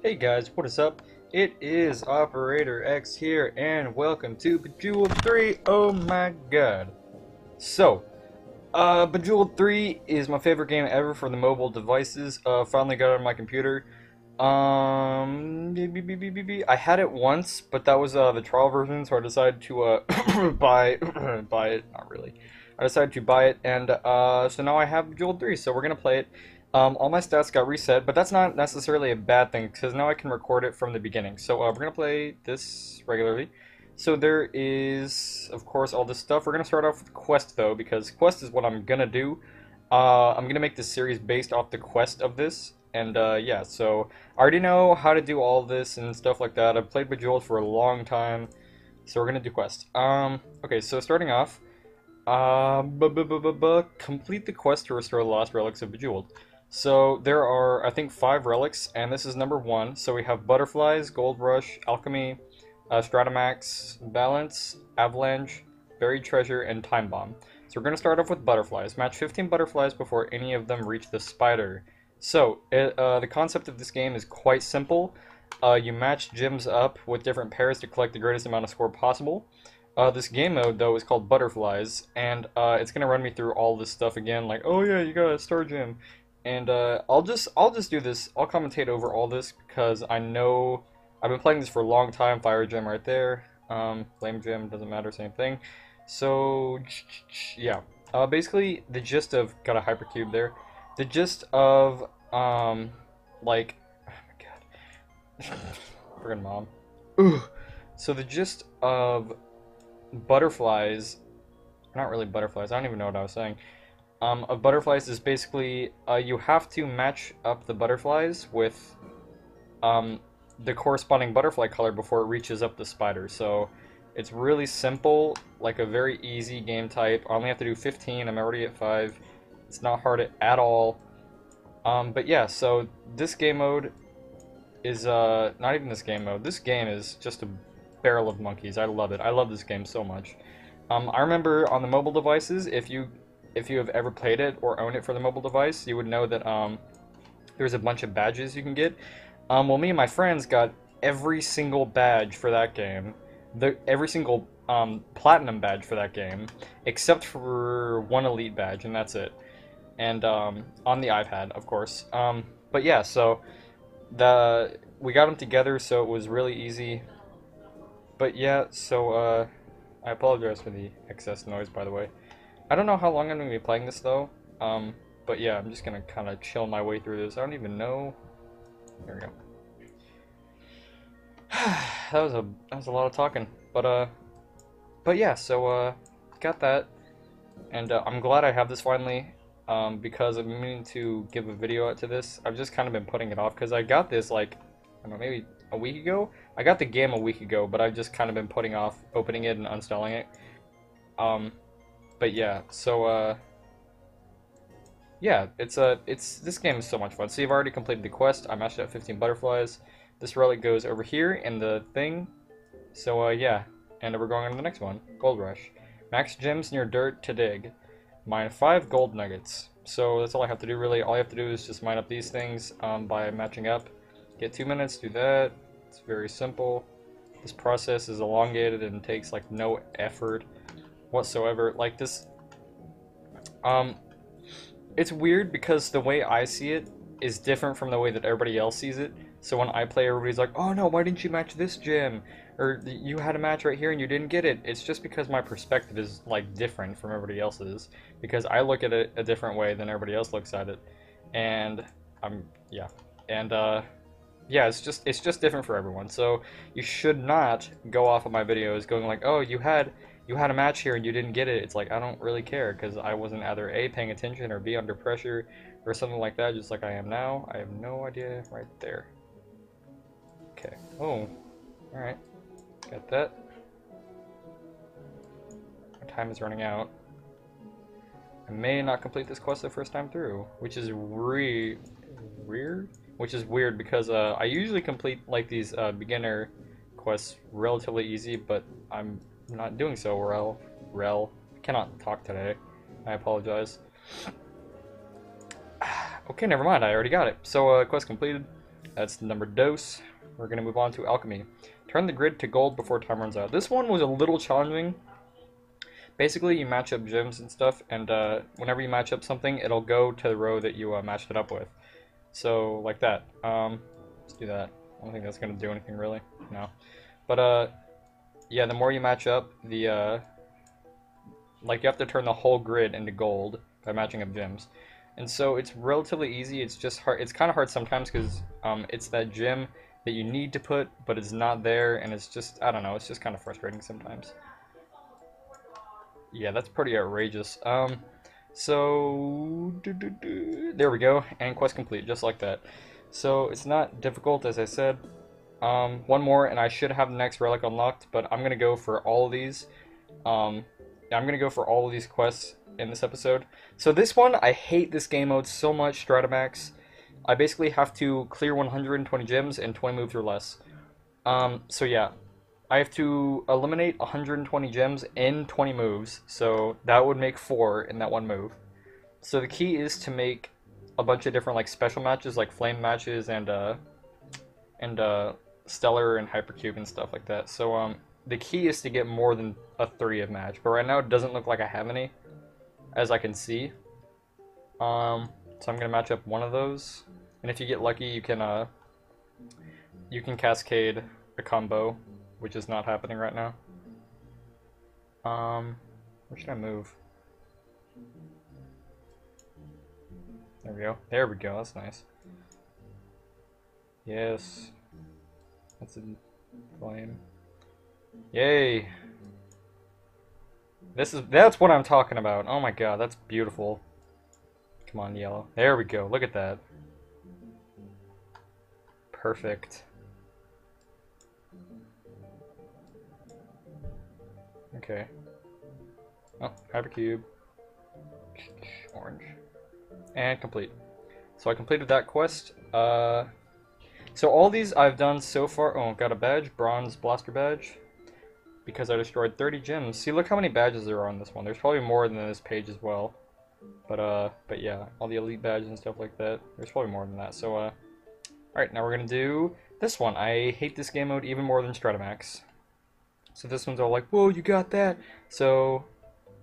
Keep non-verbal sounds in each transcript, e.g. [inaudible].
Hey guys, what is up? It is Operator X here, and welcome to Bejeweled 3. Oh my god. So, uh, Bejeweled 3 is my favorite game ever for the mobile devices. Uh, finally got it on my computer. Um, I had it once, but that was uh, the trial version, so I decided to uh, [coughs] buy [coughs] buy it. Not really. I decided to buy it, and uh, so now I have Jewel 3. So we're gonna play it. Um, all my stats got reset, but that's not necessarily a bad thing because now I can record it from the beginning. So uh, we're gonna play this regularly. So there is, of course, all this stuff. We're gonna start off with quest though, because quest is what I'm gonna do. Uh, I'm gonna make this series based off the quest of this, and uh, yeah. So I already know how to do all this and stuff like that. I've played Bejeweled for a long time, so we're gonna do quest. Um, okay, so starting off, uh, complete the quest to restore the lost relics of Bejeweled. So there are, I think, five relics, and this is number one. So we have Butterflies, Gold Rush, Alchemy, uh, Stratamax, Balance, Avalanche, Buried Treasure, and Time Bomb. So we're going to start off with Butterflies. Match 15 Butterflies before any of them reach the spider. So, it, uh, the concept of this game is quite simple. Uh, you match gems up with different pairs to collect the greatest amount of score possible. Uh, this game mode, though, is called Butterflies, and uh, it's to run me through all this stuff again, like, oh yeah, you got a star gem, and uh, I'll just I'll just do this. I'll commentate over all this because I know I've been playing this for a long time. Fire gem right there. Um, flame gem doesn't matter, same thing. So [sniffs] yeah, uh, basically the gist of got a hypercube there. The gist of um, like oh my god, [laughs] friggin' mom. Ooh. So the gist of butterflies, not really butterflies. I don't even know what I was saying um, of butterflies is basically uh, you have to match up the butterflies with um, the corresponding butterfly color before it reaches up the spider. So it's really simple, like a very easy game type. I only have to do 15. I'm already at 5. It's not hard at all. Um, but yeah, so this game mode is uh, not even this game mode. This game is just a barrel of monkeys. I love it. I love this game so much. Um, I remember on the mobile devices, if you if you have ever played it or own it for the mobile device, you would know that um, there's a bunch of badges you can get. Um, well, me and my friends got every single badge for that game, the every single um, platinum badge for that game, except for one elite badge, and that's it. And um, on the iPad, of course. Um, but yeah, so the we got them together, so it was really easy. But yeah, so uh, I apologize for the excess noise, by the way. I don't know how long I'm going to be playing this though, um, but yeah, I'm just going to kind of chill my way through this. I don't even know. There we go. [sighs] that was a that was a lot of talking, but uh, but yeah, so uh, got that, and uh, I'm glad I have this finally, um, because I'm meaning to give a video out to this. I've just kind of been putting it off because I got this like I don't know maybe a week ago. I got the game a week ago, but I've just kind of been putting off opening it and uninstalling it. Um, but yeah, so uh, yeah, it's a uh, it's this game is so much fun. So you've already completed the quest. I mashed up 15 butterflies. This relic goes over here in the thing. So uh, yeah, and we're going on to the next one, Gold Rush. Max gems near dirt to dig. Mine five gold nuggets. So that's all I have to do really. All I have to do is just mine up these things um, by matching up. Get two minutes, do that. It's very simple. This process is elongated and takes like no effort whatsoever. Like this, um, it's weird because the way I see it is different from the way that everybody else sees it. So when I play, everybody's like, "Oh no, why didn't you match this gym?" Or "You had a match right here and you didn't get it." It's just because my perspective is like different from everybody else's because I look at it a different way than everybody else looks at it, and I'm yeah, and uh, yeah, it's just it's just different for everyone. So you should not go off of my videos going like, "Oh, you had you had a match here and you didn't get it, it's like I don't really care because I wasn't either A, paying attention or B, under pressure or something like that, just like I am now. I have no idea right there. Okay. Oh. Alright. Got that. My time is running out. I may not complete this quest the first time through, which is re weird. Which is weird because uh, I usually complete like these uh, beginner quests relatively easy, but I'm not doing so, Rel. Rel. Cannot talk today. I apologize. [sighs] okay, never mind. I already got it. So, uh, quest completed. That's the number dose. We're going to move on to alchemy. Turn the grid to gold before time runs out. This one was a little challenging. Basically, you match up gems and stuff, and uh, whenever you match up something, it'll go to the row that you uh, matched it up with. So, like that. Um, let's do that. I don't think that's going to do anything, really. No. But, uh, yeah, the more you match up, the, uh, like, you have to turn the whole grid into gold by matching up gems. And so it's relatively easy. It's just hard. It's kind of hard sometimes because um, it's that gem that you need to put, but it's not there, and it's just, I don't know, it's just kind of frustrating sometimes. Yeah, that's pretty outrageous. Um, so, doo -doo -doo. there we go, and quest complete, just like that. So, it's not difficult, as I said. Um, one more, and I should have the next relic unlocked, but I'm to go for all of these. Um, I'm to go for all of these quests in this episode. So this one, I hate this game mode so much, Stratamax. I basically have to clear 120 gems in 20 moves or less. Um, so yeah, I have to eliminate 120 gems in 20 moves, so that would make 4 in that one move. So the key is to make a bunch of different like special matches, like flame matches and uh, and uh, stellar and hypercube and stuff like that. So um, the key is to get more than a 3 of match, but right now it doesn't look like I have any as I can see. Um, so I'm gonna match up one of those, and if you get lucky, you can uh, you can cascade a combo, which is not happening right now. Um, where should I move? There we go. There we go. That's nice. Yes. That's a flame. Yay! This is that's what I'm talking about. Oh my god, that's beautiful. Come on, yellow. There we go. Look at that. Perfect. Okay. Oh, hypercube. Orange. And complete. So I completed that quest. Uh, so all these I've done so far. Oh, got a badge, bronze blaster badge because I destroyed 30 gems. See, look how many badges there are on this one. There's probably more than this page as well. But, uh, but yeah, all the elite badges and stuff like that. There's probably more than that. So, uh, alright, now we're gonna do this one. I hate this game mode even more than Stratamax. So this one's all like, whoa, you got that! So,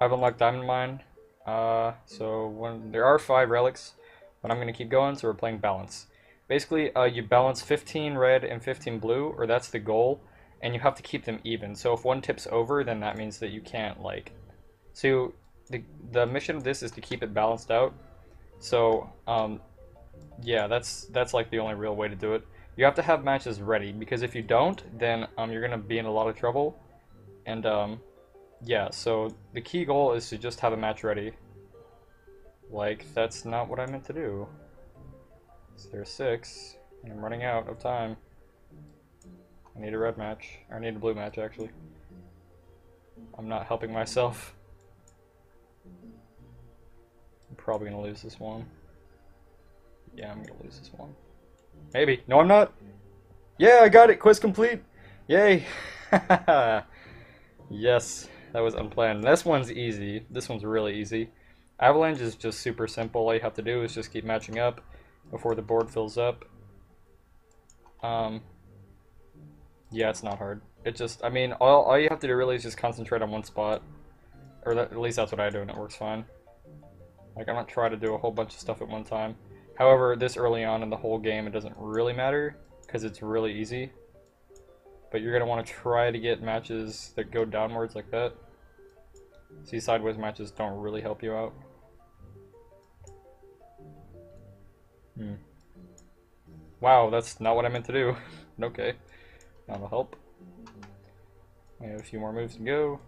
I've unlocked Diamond Mine. Uh, so when there are five relics, but I'm gonna keep going, so we're playing balance. Basically, uh, you balance 15 red and 15 blue, or that's the goal and you have to keep them even. So if one tips over, then that means that you can't like. So the the mission of this is to keep it balanced out. So um, yeah, that's that's like the only real way to do it. You have to have matches ready because if you don't, then um, you're gonna be in a lot of trouble. And um, yeah, so the key goal is to just have a match ready. Like that's not what I meant to do. So there's six, and I'm running out of time. I need a red match. Or I need a blue match, actually. I'm not helping myself. I'm probably gonna lose this one. Yeah, I'm gonna lose this one. Maybe. No, I'm not! Yeah, I got it! Quest complete! Yay! [laughs] yes, that was unplanned. This one's easy. This one's really easy. Avalanche is just super simple. All you have to do is just keep matching up before the board fills up. Um, yeah, it's not hard. It just, I mean, all, all you have to do really is just concentrate on one spot. Or that, at least that's what I do and it works fine. Like, I'm not trying to do a whole bunch of stuff at one time. However, this early on in the whole game, it doesn't really matter, because it's really easy. But you're going to want to try to get matches that go downwards like that. See, sideways matches don't really help you out. Hmm. Wow, that's not what I meant to do. [laughs] okay. That'll help. We have a few more moves to go.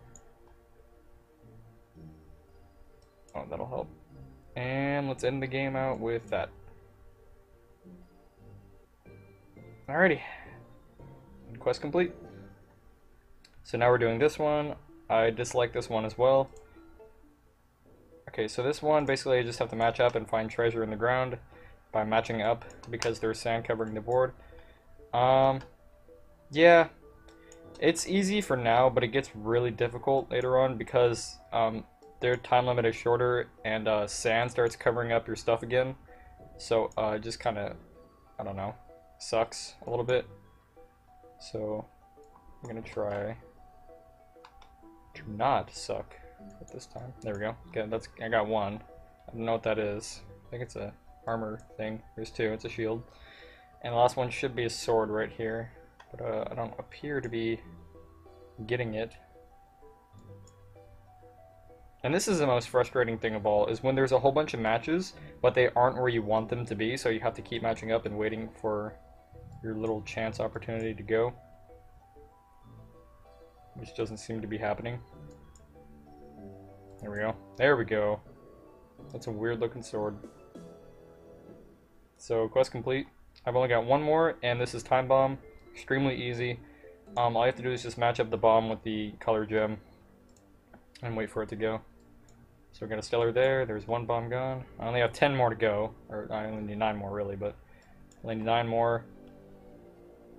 Oh, that'll help. And let's end the game out with that. Alrighty. Quest complete. So now we're doing this one. I dislike this one as well. Okay, so this one, basically I just have to match up and find treasure in the ground by matching up because there's sand covering the board. Um, yeah, it's easy for now, but it gets really difficult later on because um, their time limit is shorter and uh, sand starts covering up your stuff again. So uh, just kind of, I don't know. Sucks a little bit. So I'm gonna try to not suck at this time. There we go. Okay, that's I got one. I don't know what that is. I think it's a armor thing. There's two. It's a shield. And the last one should be a sword right here. But uh, I don't appear to be getting it. And this is the most frustrating thing of all, is when there's a whole bunch of matches, but they aren't where you want them to be, so you have to keep matching up and waiting for your little chance opportunity to go. Which doesn't seem to be happening. There we go. There we go. That's a weird looking sword. So, quest complete. I've only got one more, and this is Time Bomb. Extremely easy. Um, all you have to do is just match up the bomb with the color gem and wait for it to go. So we got a stellar there, there's one bomb gone. I only have 10 more to go, or I only need 9 more really, but I only need 9 more.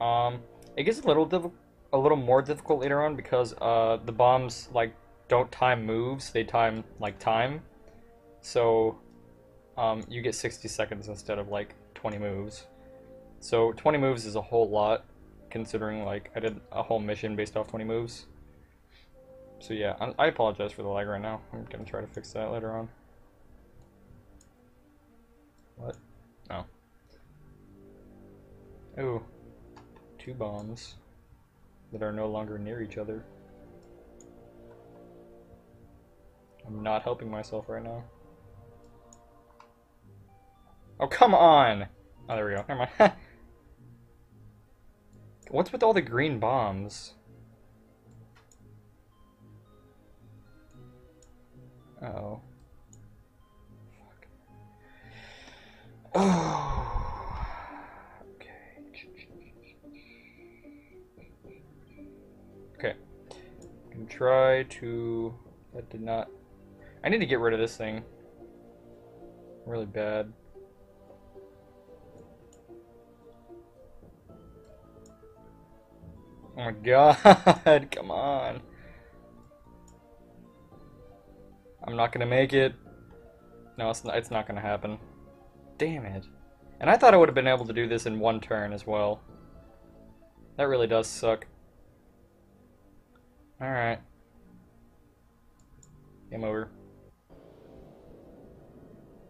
Um, it gets a little a little more difficult later on because uh, the bombs like don't time moves, they time like time. So um, you get 60 seconds instead of like 20 moves. So 20 moves is a whole lot, considering like I did a whole mission based off 20 moves. So yeah, I apologize for the lag right now. I'm gonna try to fix that later on. What? Oh. Ooh. Two bombs that are no longer near each other. I'm not helping myself right now. Oh, come on! Oh, there we go. Never mind. [laughs] What's with all the green bombs? Uh oh. Fuck. [sighs] Oh. Okay. Can try to. That did not. I need to get rid of this thing. Really bad. Oh my god, [laughs] come on. I'm not gonna make it. No, it's not, it's not gonna happen. Damn it. And I thought I would have been able to do this in one turn as well. That really does suck. Alright. Game over.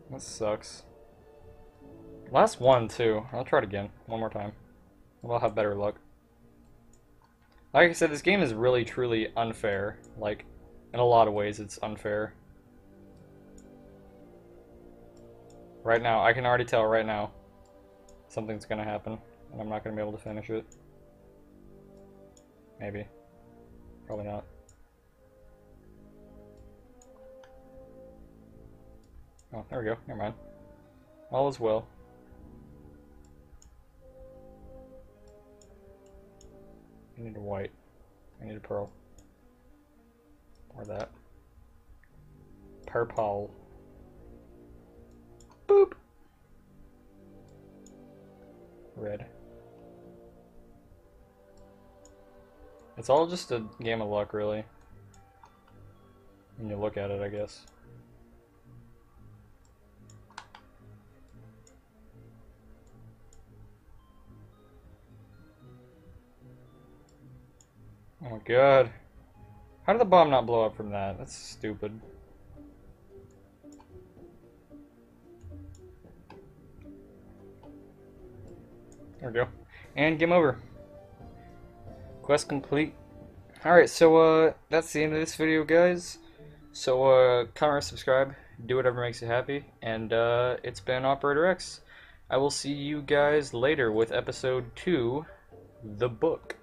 That sucks. Last one, too. I'll try it again. One more time. I'll have better luck. Like I said, this game is really, truly unfair. Like, in a lot of ways, it's unfair. Right now, I can already tell right now something's gonna happen, and I'm not gonna be able to finish it. Maybe. Probably not. Oh, there we go. Never mind. All is well. I need a white. I need a pearl. Or that. Purple. Boop. Red. It's all just a game of luck, really. When you look at it, I guess. Oh my god. How did the bomb not blow up from that? That's stupid. There we go. And game over. Quest complete. Alright, so uh, that's the end of this video, guys. So uh, comment, subscribe, do whatever makes you happy, and uh, it's been Operator X. I will see you guys later with episode 2, The Book.